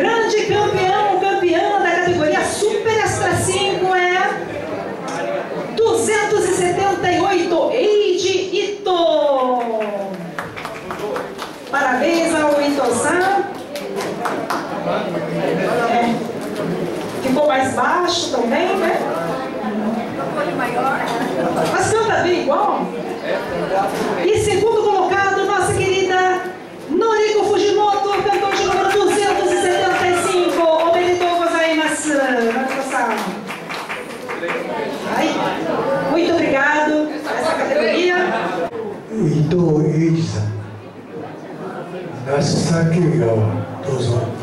Grande campeão, campeã da categoria Super Extra 5 é 278, Eide Ito. Parabéns ao Ito-san. É, ficou mais baixo também, né? Mas canta bem igual. E segundo colocado, 伊藤英二さん。那須崎川どうぞ。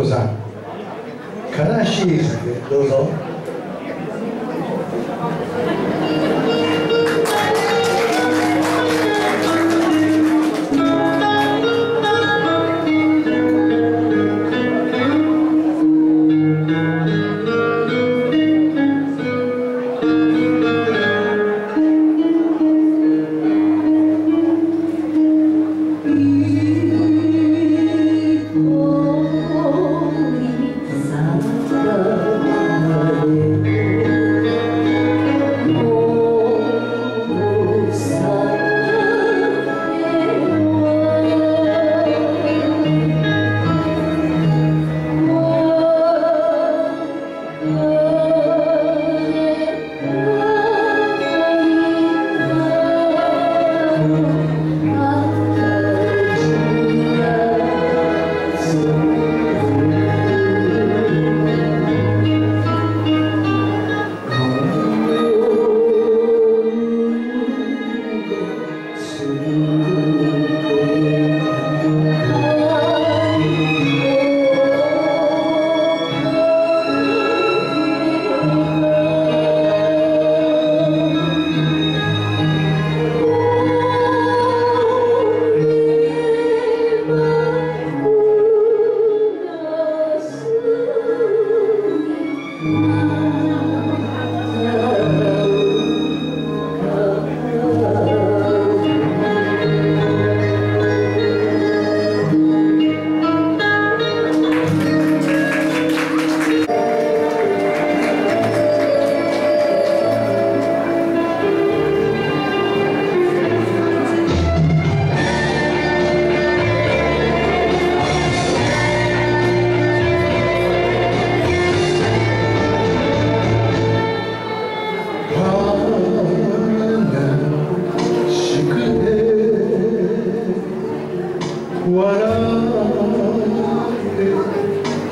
子さん。悲しい酒どうぞ。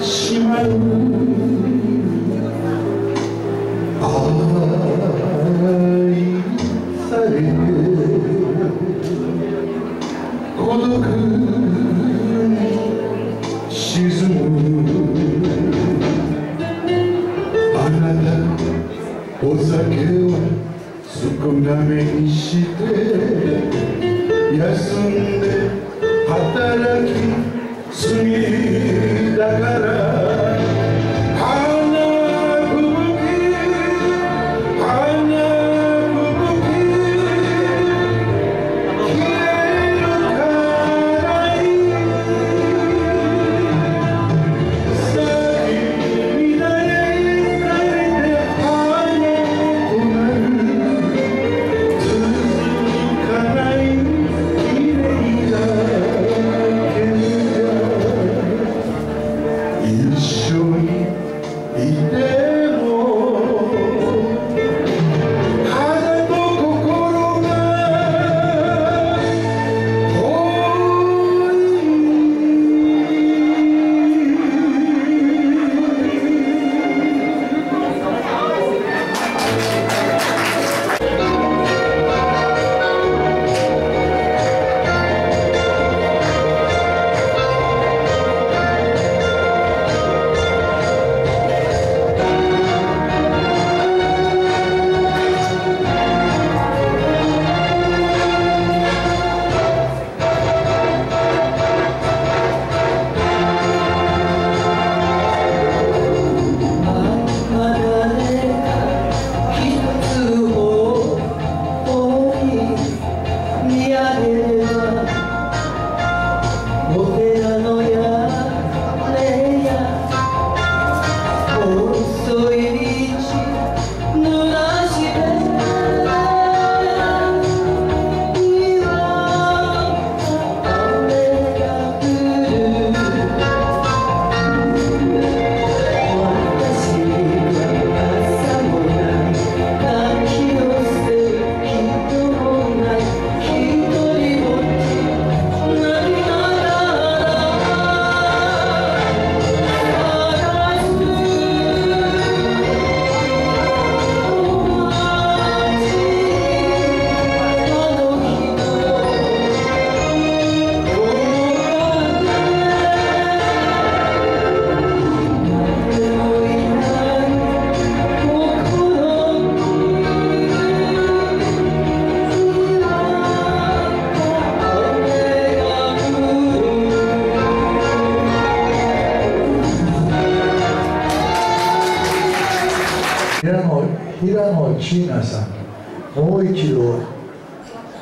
しまう愛され孤独む。あなたお酒は少なめにして休んで働き Sri Dagara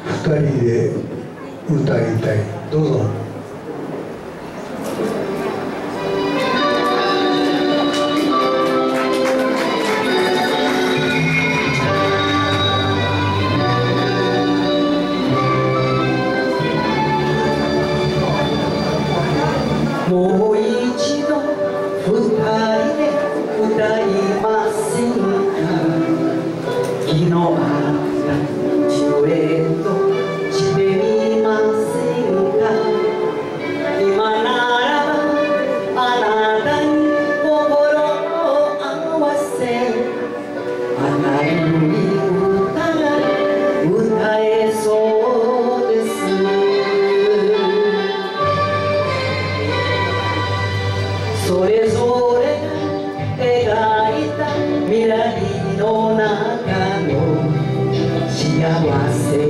二人で歌いたいどうぞ。もう一度二人で歌いませんかの中の幸せ